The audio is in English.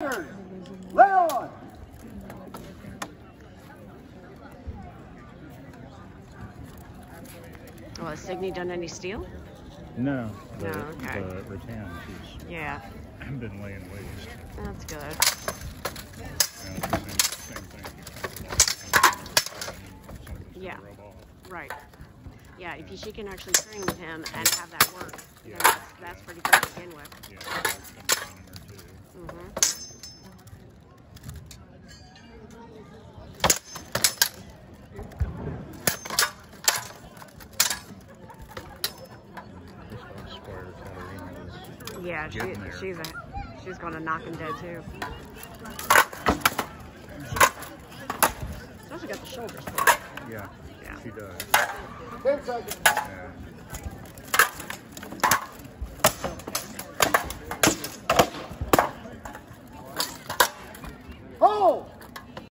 Lay on. Well, has Signy done any steel? No, the, No, okay. the rattan, she's Yeah, been laying waste. that's good. And same, same thing. Yeah. Right. Yeah, if she can actually train with him and have that work, Yeah. that's, that's pretty good to begin with. Yeah, Yeah, she, she's a, she's gonna knock him dead too. She's also got the shoulders. Yeah, Yeah. she does. Ten. Yeah. Hold.